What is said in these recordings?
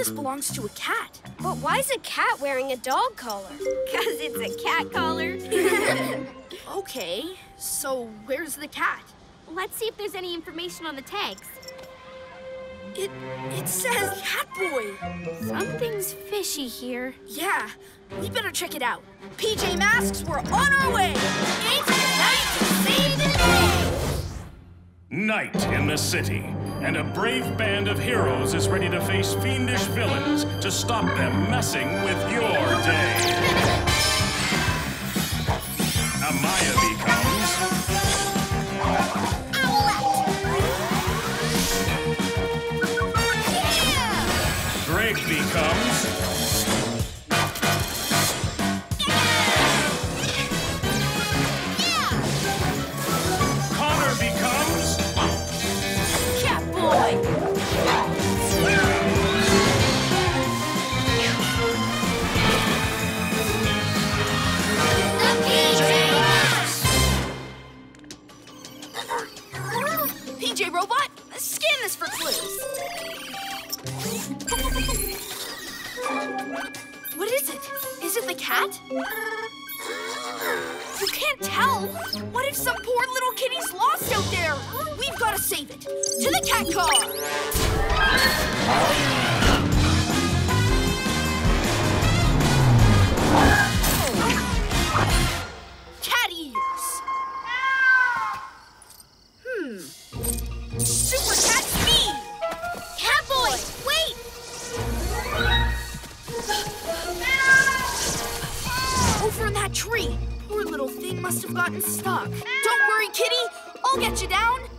this mm-hmm. belongs to a cat. But why's a cat wearing a dog collar? Because it's a cat collar. Mm-hmm. Okay, so where's the cat? Let's see if there's any information on the tags. It it says Catboy. Something's fishy here. Yeah, we better check it out. PJ Masks, we're on our way. It's night to save the day. Night in the city, and a brave band of heroes is ready to face fiendish villains to stop them messing with your day. Amaya becomes What is it? Is it the cat? You can't tell. What if some poor little kitty's lost out there? We've got to save it. To the cat car. Gotten stuck. Don't worry, kitty. I'll get you down.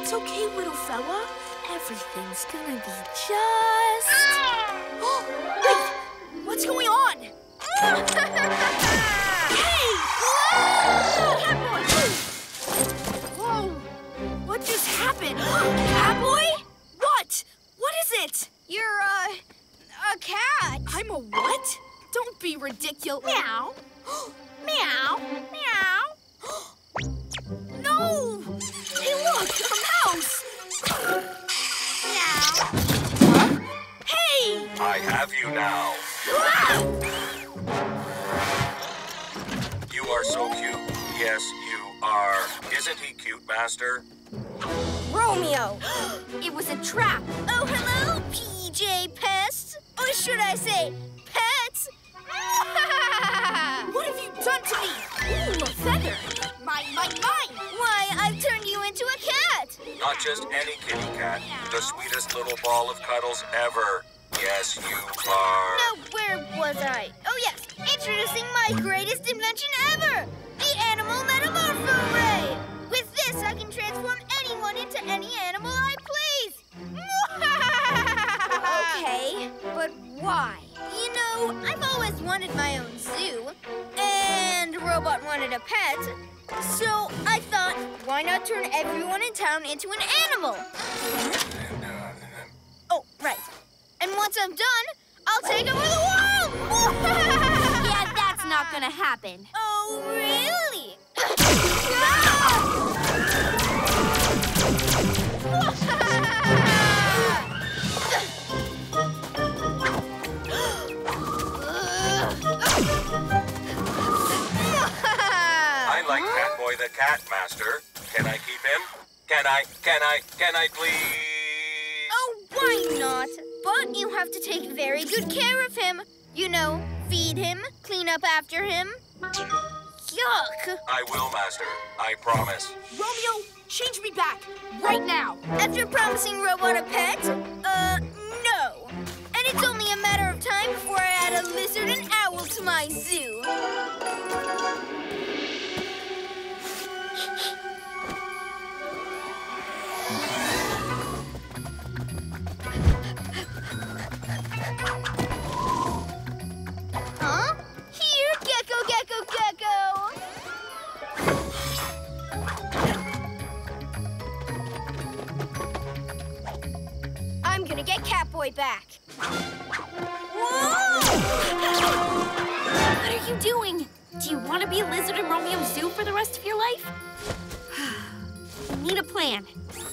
It's okay, little fella. Everything's gonna be just. Wait! What's going on? hey! Catboy! Whoa! What just happened? Catboy? What? What is it? You're, uh, a cat. I'm a what? Don't be ridiculous. Meow. Meow. Meow. No! Hey, look! A mouse! Meow. Hey! I have you now. Ah! You are so cute. Yes, you are. Isn't he cute, Master? Romeo. It was a trap. Oh, hello, PJ Pests. Or should I say, pets? What have you done to me? Ooh, a feather! Mine, mine, mine! Why, I've turned you into a cat. Not just any kitty cat, the sweetest little ball of cuddles ever. Yes, you are. Now, where was I? Oh, yes. Introducing my greatest invention ever the Animal Metamorpho Ray. With this, I can transform anyone into any animal I please. But why? You know, I've always wanted my own zoo, and Robot wanted a pet. So I thought, why not turn everyone in town into an animal? Oh, right. And once I'm done, I'll take over the world! Yeah, that's not gonna happen. oh, really? cat, Master. Can I keep him? Can I? Can I? Can I please? Oh, why not? But you have to take very good care of him. You know, feed him, clean up after him. Yuck! I will, Master. I promise. Romeo, change me back! Right now! After promising Robot a pet? Uh, no. And it's only a matter of time before I add a lizard and owl to my zoo. Do you want to be a lizard in Romeo's zoo for the rest of your life? We need a plan.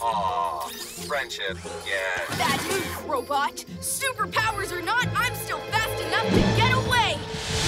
Aw, friendship, yeah. Bad move, robot. Superpowers or not, I'm still fast enough to get away.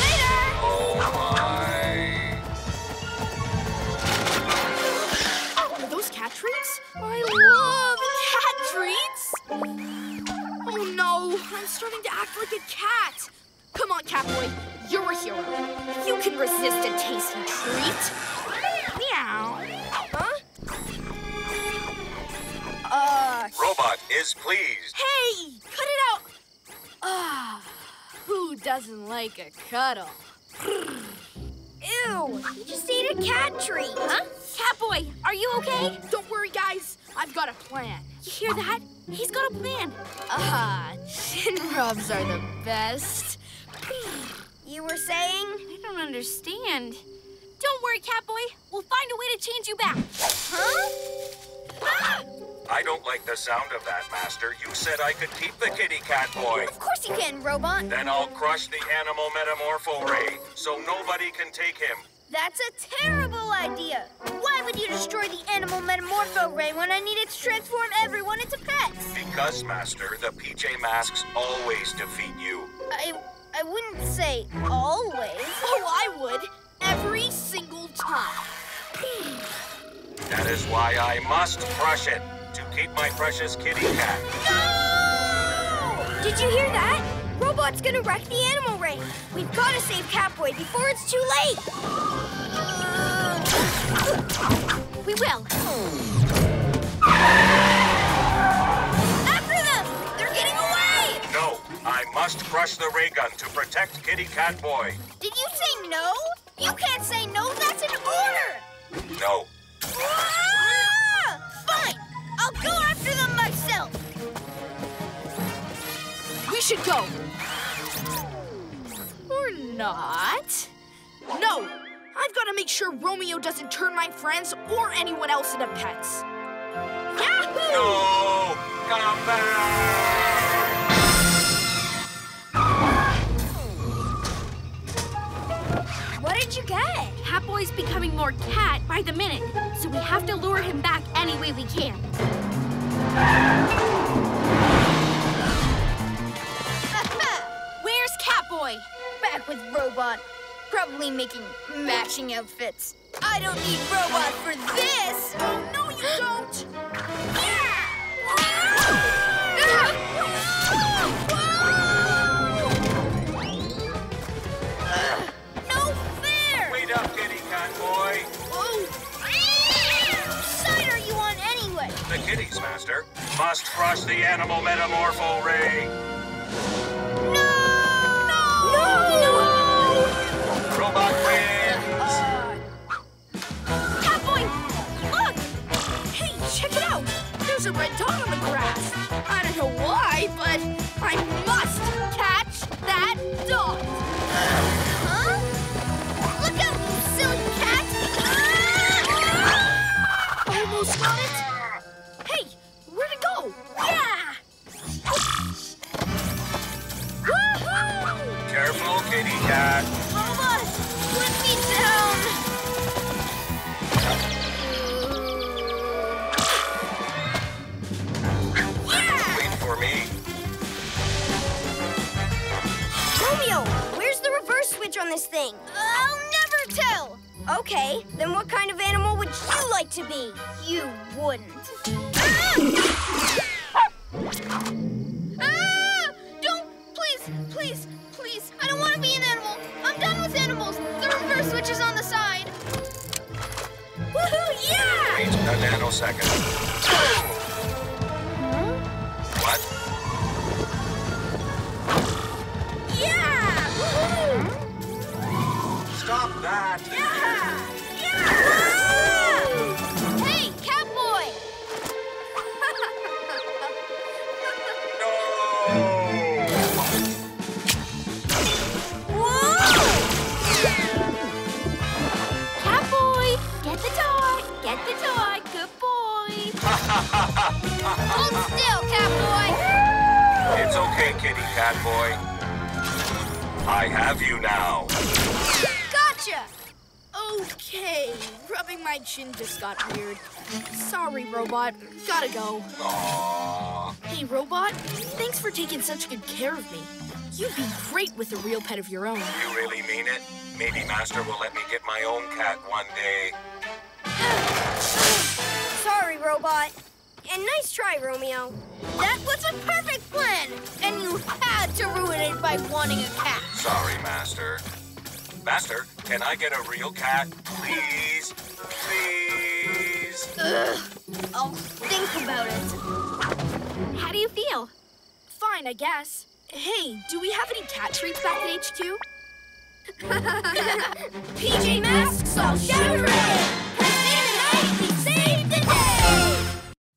Later! Oh my. Oh, are those cat treats? I love cat treats. Oh no, I'm starting to act like a cat. Come on, Catboy, you're a hero. You can resist a tasty treat. Meow. Huh? Uh, Robot is pleased. hey, cut it out. Ah, who doesn't like a cuddle? Ew! You just ate a cat treat. Huh? Catboy, are you okay? Don't worry, guys. I've got a plan. You hear that? He's got a plan. Ah, chin rubs are the best. You were saying? I don't understand. Don't worry, Catboy. We'll find a way to change you back. Huh? Ah! I don't like the sound of that, Master. You said I could keep the kitty cat boy. Of course you can, Robot. Then I'll crush the animal metamorpho ray so nobody can take him. That's a terrible idea. Why would you destroy the animal metamorpho ray when I need it to transform everyone into pets? Because, Master, the PJ Masks always defeat you. I I wouldn't say always. Oh, I would. Every single time. That is why I must crush it to keep my precious kitty cat. No! Did you hear that? Robot's gonna wreck the animal ray. We've gotta save Catboy before it's too late. We will. Must crush the ray gun to protect kitty cat boy. Did you say no? You can't say no, that's an order! No, Ah! Fine! I'll go after them myself! We should go. Or not. No, I've got to make sure Romeo doesn't turn my friends or anyone else into pets. Yahoo! no, come back! Did you get? Catboy's becoming more cat by the minute, so we have to lure him back any way we can. Where's Catboy? Back with Robot. Probably making matching outfits. I don't need Robot for this! Oh, no, you don't. No must crush the animal metamorpho ray. No! No! no! Robot wins. Catboy! Uh, look! Hey, check it out. There's a red dot on the grass. I don't know why, but I must catch that dot. Kitty cat. Robot, put me down! Yeah! Wait for me. Romeo, where's the reverse switch on this thing? I'll never tell! Okay, then what kind of animal would you like to be? You wouldn't. Ah! Ah! Don't! Please, please, please. Is on the side. Woohoo! Yeah! Wait a nanosecond. What? Yeah! Woohoo! Stop that! Kitty cat boy. I have you now. Gotcha! Okay, rubbing my chin just got weird. Sorry, Robot. Gotta go. Aww. Hey, Robot, thanks for taking such good care of me. You'd be great with a real pet of your own. You really mean it? Maybe Master will let me get my own cat one day. Sorry, Robot. And nice try, Romeo. That was a perfect plan, and you had to ruin it by wanting a cat. Sorry, Master. Master, can I get a real cat? Please? Please? Ugh. I'll think about it. How do you feel? Fine, I guess. Hey, do we have any cat treats back at HQ? PJ Masks, I'll shout hooray!